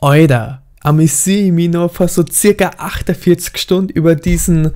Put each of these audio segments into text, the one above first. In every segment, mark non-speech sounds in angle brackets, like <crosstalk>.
Alter, amüsiere ich mich noch vor so circa 48 Stunden über diesen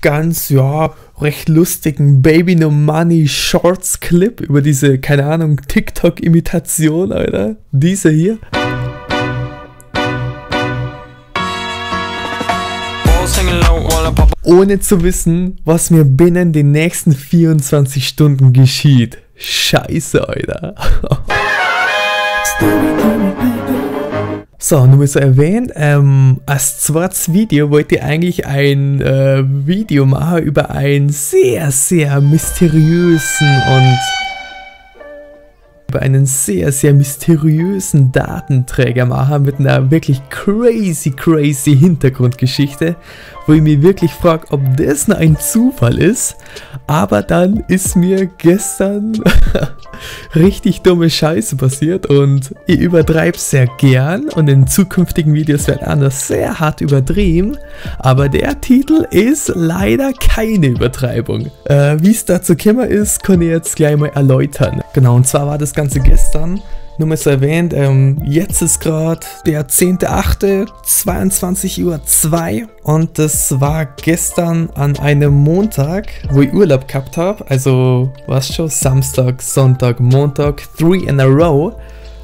ganz, ja, recht lustigen Baby No Money Shorts Clip, über diese, keine Ahnung, TikTok-Imitation, Alter. Diese hier. Ohne zu wissen, was mir binnen den nächsten 24 Stunden geschieht. Scheiße, Alter. <laughs> So, nur mal so erwähnt, ähm, als zweites Video wollte ich eigentlich ein äh, Video machen über einen sehr, sehr mysteriösen und einen sehr, sehr mysteriösen Datenträger machen mit einer wirklich crazy, crazy Hintergrundgeschichte, wo ich mich wirklich frage, ob das nur ein Zufall ist. Aber dann ist mir gestern <laughs> richtig dumme Scheiße passiert und ich übertreibe sehr gern und in zukünftigen Videos wird anders sehr hart übertrieben. Aber der Titel ist leider keine Übertreibung. Äh, Wie es dazu gekommen ist, kann ich jetzt gleich mal erläutern. Genau, und zwar war das Ganze gestern. Nur mal so erwähnt, ähm, jetzt ist gerade der 10.8., 22.02 Uhr und das war gestern an einem Montag, wo ich Urlaub gehabt habe. Also, was schon, Samstag, Sonntag, Montag, three in a row.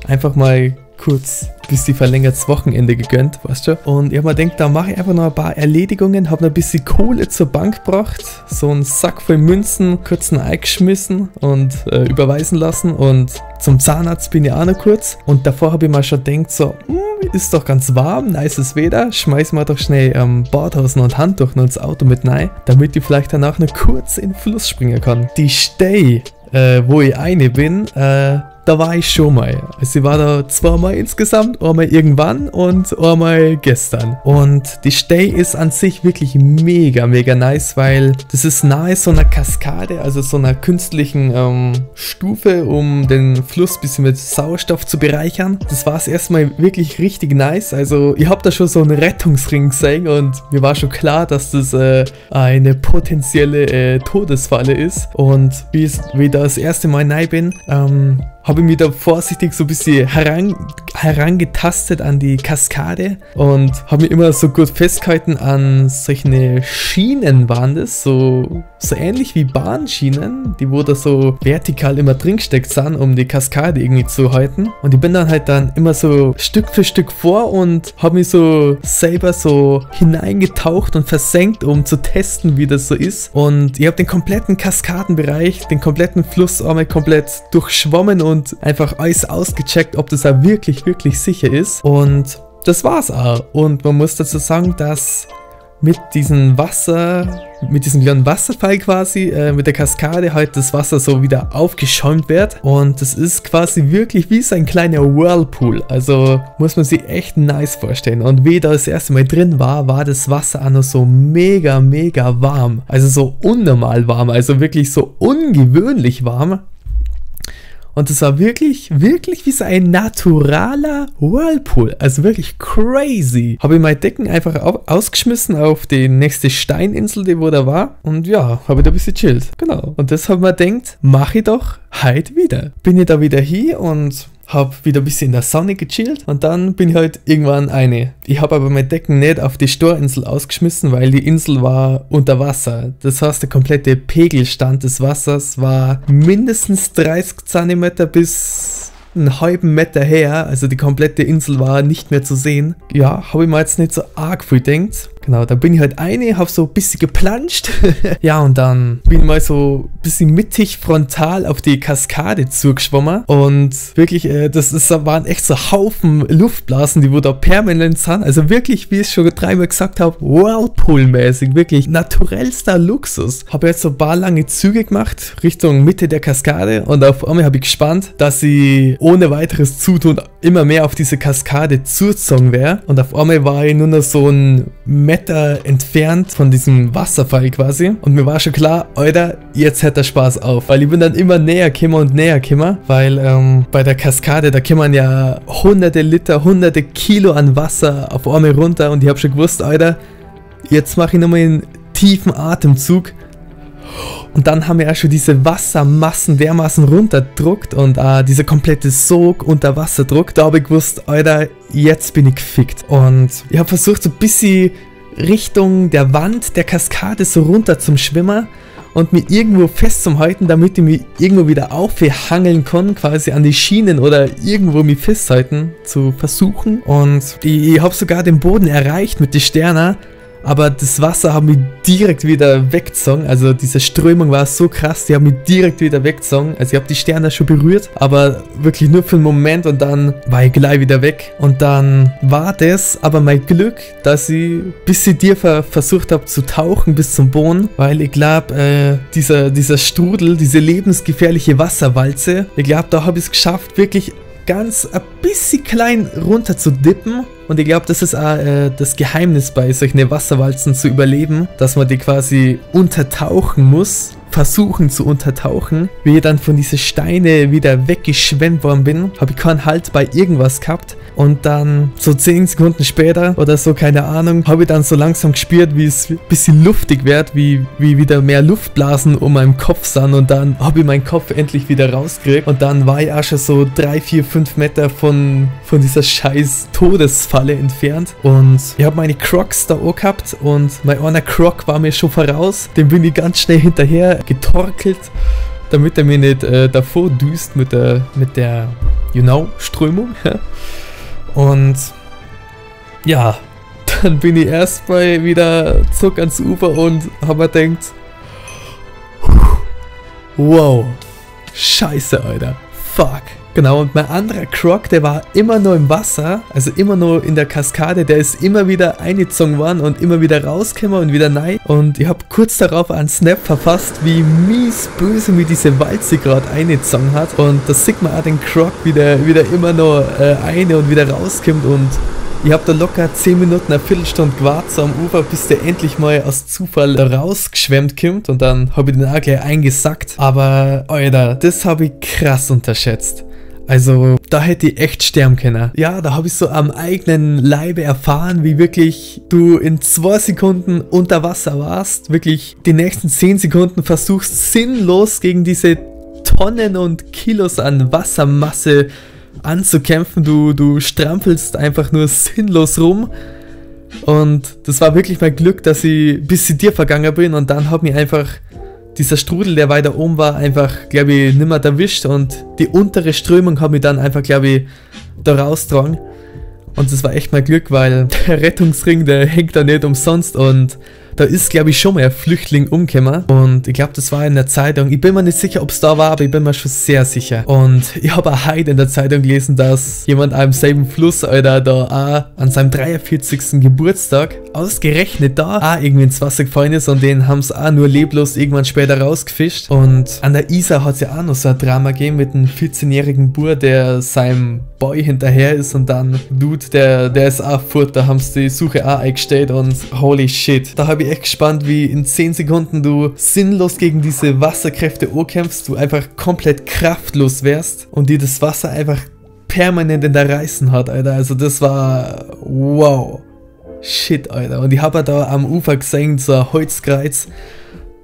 Einfach mal kurz bis die verlängertes Wochenende gegönnt, weißt du? Und ich habe mir gedacht, da mache ich einfach noch ein paar Erledigungen, habe noch ein bisschen Kohle zur Bank gebracht, so einen Sack voll Münzen, kurz einen eingeschmissen und äh, überweisen lassen und zum Zahnarzt bin ich auch noch kurz und davor habe ich mir schon gedacht, so, hm, ist doch ganz warm, nices Wetter, schmeiß mal doch schnell ähm, Badhosen und Handtuch ins Auto mit rein, damit ich vielleicht danach noch kurz in den Fluss springen kann. Die Stay, äh, wo ich eine bin, äh, da war ich schon mal. Also ich war da zweimal insgesamt, einmal irgendwann und einmal gestern. Und die Stay ist an sich wirklich mega, mega nice, weil das ist nahe so einer Kaskade, also so einer künstlichen ähm, Stufe, um den Fluss ein bisschen mit Sauerstoff zu bereichern. Das war es erstmal wirklich richtig nice. Also ich habe da schon so einen Rettungsring gesehen und mir war schon klar, dass das äh, eine potenzielle äh, Todesfalle ist. Und wie, ich da das erste Mal rein bin, ähm, habe ich mich da vorsichtig so ein bisschen heran, herangetastet an die Kaskade und habe mich immer so gut festgehalten an solche Schienen waren das, so, so ähnlich wie Bahnschienen, die wo da so vertikal immer drin steckt sind, um die Kaskade irgendwie zu halten. Und ich bin dann halt dann immer so Stück für Stück vor und habe mich so selber so hineingetaucht und versenkt, um zu testen, wie das so ist. Und ich habe den kompletten Kaskadenbereich, den kompletten Fluss einmal komplett durchschwommen und und einfach alles ausgecheckt, ob das auch wirklich, wirklich sicher ist. Und das war's auch. Und man muss dazu sagen, dass mit diesem Wasser, mit diesem kleinen Wasserfall quasi, äh, mit der Kaskade halt das Wasser so wieder aufgeschäumt wird. Und das ist quasi wirklich wie so ein kleiner Whirlpool. Also muss man sich echt nice vorstellen. Und wie da das erste Mal drin war, war das Wasser auch noch so mega, mega warm. Also so unnormal warm. Also wirklich so ungewöhnlich warm. Und es war wirklich, wirklich wie so ein naturaler Whirlpool. Also wirklich crazy. Habe ich meine Decken einfach ausgeschmissen auf die nächste Steininsel, die wo da war. Und ja, habe ich da ein bisschen chillt. Genau. Und das ich mir gedacht, mache ich doch heute wieder. Bin ich da wieder hier und habe wieder ein bisschen in der Sonne gechillt und dann bin ich halt irgendwann eine. Ich habe aber mein Decken nicht auf die Storinsel ausgeschmissen, weil die Insel war unter Wasser. Das heißt, der komplette Pegelstand des Wassers war mindestens 30 cm bis einen halben Meter her, also die komplette Insel war nicht mehr zu sehen. Ja, habe ich mir jetzt nicht so arg viel denkt. Genau, da bin ich halt eine, hab so ein bisschen geplanscht. <laughs> ja, und dann bin ich mal so ein bisschen mittig frontal auf die Kaskade zugeschwommen. Und wirklich, äh, das, das waren echt so Haufen Luftblasen, die wo da permanent sind. Also wirklich, wie ich schon dreimal gesagt habe, Whirlpool-mäßig. Wirklich naturellster Luxus. Habe jetzt so ein paar lange Züge gemacht Richtung Mitte der Kaskade. Und auf einmal habe ich gespannt, dass sie ohne weiteres Zutun immer mehr auf diese Kaskade zugezogen wäre. Und auf einmal war ich nur noch so ein Meter entfernt von diesem Wasserfall quasi. Und mir war schon klar, Alter, jetzt hört der Spaß auf. Weil ich bin dann immer näher gekommen und näher gekommen. Weil ähm, bei der Kaskade, da kann man ja hunderte Liter, hunderte Kilo an Wasser auf einmal runter. Und ich habe schon gewusst, Alter, jetzt mache ich nochmal einen tiefen Atemzug Und dann haben wir ja schon diese Wassermassen dermaßen runterdruckt und äh, dieser komplette Sog unter Wasserdruck. Da habe ich gewusst, Alter, jetzt bin ich gefickt. Und ich habe versucht, so ein bisschen Richtung der Wand der Kaskade so runter zum Schwimmer und mich irgendwo festzuhalten, damit ich mich irgendwo wieder aufhangeln kann, quasi an die Schienen oder irgendwo mich festhalten zu versuchen. Und ich, ich habe sogar den Boden erreicht mit den Sternen, aber das Wasser hat mich direkt wieder weggezogen. Also diese Strömung war so krass, die hat mich direkt wieder weggezogen. Also ich habe die Sterne schon berührt, aber wirklich nur für einen Moment und dann war ich gleich wieder weg. Und dann war das aber mein Glück, dass ich bis ich dir ver versucht habe zu tauchen bis zum Boden, weil ich glaube, äh, dieser, dieser Strudel, diese lebensgefährliche Wasserwalze, ich glaube, da habe ich es geschafft, wirklich ganz ein bisschen klein runter zu dippen. Und ich glaube, das ist auch äh, das Geheimnis bei solchen Wasserwalzen zu überleben, dass man die quasi untertauchen muss versuchen zu untertauchen. Wie ich dann von diesen Steine wieder weggeschwemmt worden bin, habe ich keinen Halt bei irgendwas gehabt. Und dann so 10 Sekunden später oder so, keine Ahnung, habe ich dann so langsam gespürt, wie es ein bisschen luftig wird, wie, wie wieder mehr Luftblasen um meinem Kopf sind. Und dann habe ich meinen Kopf endlich wieder rausgekriegt. Und dann war ich auch schon so 3, 4, 5 Meter von, von dieser scheiß Todesfalle entfernt. Und ich habe meine Crocs da auch gehabt und mein einer Croc war mir schon voraus. Den bin ich ganz schnell hinterher getorkelt, damit er mir nicht äh, davor düst mit der, mit der, you know, Strömung. Und ja, <laughs> dann bin ich erstmal wieder zurück ans Ufer und habe mir gedacht, wow, scheiße, Alter, fuck. Genau, und mein anderer Croc, der war immer nur im Wasser, also immer nur in der Kaskade, der ist immer wieder eingezogen worden und immer wieder rausgekommen und wieder nein. Und ich habe kurz darauf einen Snap verfasst, wie mies böse mir diese Walze gerade eingezogen hat. Und das sieht man auch den Croc wieder, wieder immer noch äh, eine und wieder rauskommt und ich habe da locker 10 Minuten, eine Viertelstunde gewartet am Ufer, bis der endlich mal aus Zufall rausgeschwemmt kommt und dann habe ich den auch gleich eingesackt. Aber, Alter, das habe ich krass unterschätzt. Also, da hätte ich echt sterben können. Ja, da habe ich so am eigenen Leibe erfahren, wie wirklich du in zwei Sekunden unter Wasser warst. Wirklich die nächsten zehn Sekunden versuchst sinnlos gegen diese Tonnen und Kilos an Wassermasse anzukämpfen. Du, du strampelst einfach nur sinnlos rum. Und das war wirklich mein Glück, dass ich bis zu dir vergangen bin und dann habe ich einfach dieser Strudel, der weiter oben war, einfach, glaube ich, nimmer erwischt und die untere Strömung hat mich dann einfach, glaube ich, da rausgetragen. Und das war echt mein Glück, weil <laughs> der Rettungsring, der hängt da nicht umsonst und da ist, glaube ich, schon mal ein Flüchtling umgekommen. Und ich glaube, das war in der Zeitung. Ich bin mir nicht sicher, ob es da war, aber ich bin mir schon sehr sicher. Und ich habe auch heute in der Zeitung gelesen, dass jemand am selben Fluss, Alter, da auch an seinem 43. Geburtstag ausgerechnet da auch irgendwie ins Wasser gefallen ist und den haben sie auch nur leblos irgendwann später rausgefischt. Und an der Isar hat es ja auch noch so ein Drama gegeben mit einem 14-jährigen Bur, der seinem Boy hinterher ist und dann Dude, der, der ist auch fort, da haben sie die Suche auch eingestellt und holy shit. Da habe ich echt gespannt, wie in 10 Sekunden du sinnlos gegen diese Wasserkräfte kämpfst, du einfach komplett kraftlos wärst und dir das Wasser einfach permanent in der Reißen hat, Alter. Also das war wow. Shit, Alter. Und ich habe da am Ufer gesehen, so ein Holzkreuz.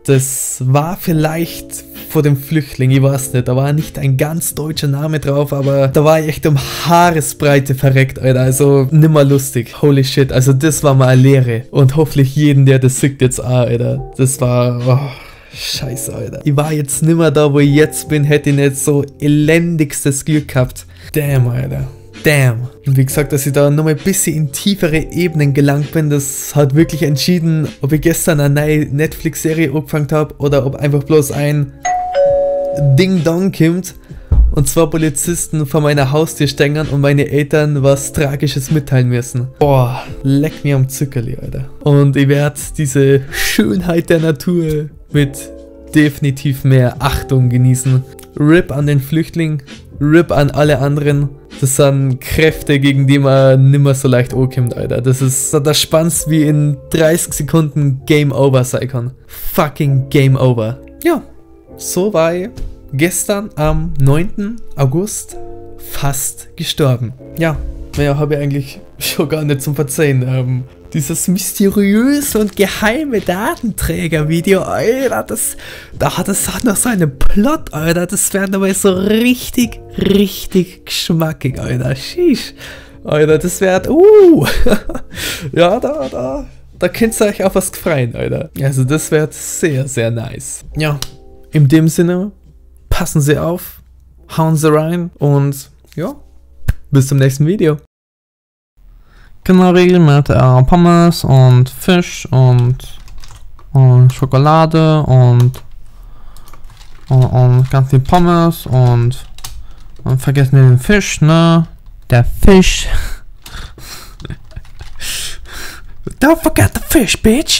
Das war vielleicht vor dem Flüchtling, ich weiß nicht, da war nicht ein ganz deutscher Name drauf, aber da war ich echt um Haaresbreite verreckt, Alter, also nimmer lustig, holy shit, also das war mal eine Lehre und hoffentlich jeden, der das sieht jetzt auch, Alter, das war, oh. Scheiße, Alter. Ich war jetzt nimmer da, wo ich jetzt bin, hätte ich nicht so elendigstes Glück gehabt. Damn, Alter. Damn. Und wie gesagt, dass ich da nochmal ein bisschen in tiefere Ebenen gelangt bin, das hat wirklich entschieden, ob ich gestern eine neue Netflix-Serie angefangen habe oder ob einfach bloß ein Ding Dong kommt. Und zwar Polizisten vor meiner Haustür stängern und meine Eltern was Tragisches mitteilen müssen. Boah, leck mir am Zuckerli, Alter. Und ich werde diese Schönheit der Natur mit definitiv mehr Achtung genießen. RIP an den Flüchtling, RIP an alle anderen. Das sind Kräfte, gegen die man nimmer so leicht ankommt, Alter. Das ist das Spannendste, wie in 30 Sekunden Game Over sein kann. Fucking Game Over. Ja, so war ich gestern am 9. August fast gestorben. Ja, mehr habe ich eigentlich schon gar nicht zum Verzeihen. Ähm, dieses mysteriöse und geheime Datenträger-Video, Alter, das, da hat es auch noch so einen Plot, Alter, das wäre dabei so richtig, richtig geschmackig, Alter, sheesh. Alter, das wäre, uh, <laughs> ja, da, da, da könnt ihr euch auf was freuen, Alter. Also das wäre sehr, sehr nice. Ja, in dem Sinne, passen Sie auf, hauen Sie rein und ja, bis zum nächsten Video. Curry mit äh, Pommes und Fisch und, und Schokolade und, und, und ganz viel Pommes und, und vergessen den Fisch, ne? Der Fisch. <laughs> Don't forget the fish, bitch!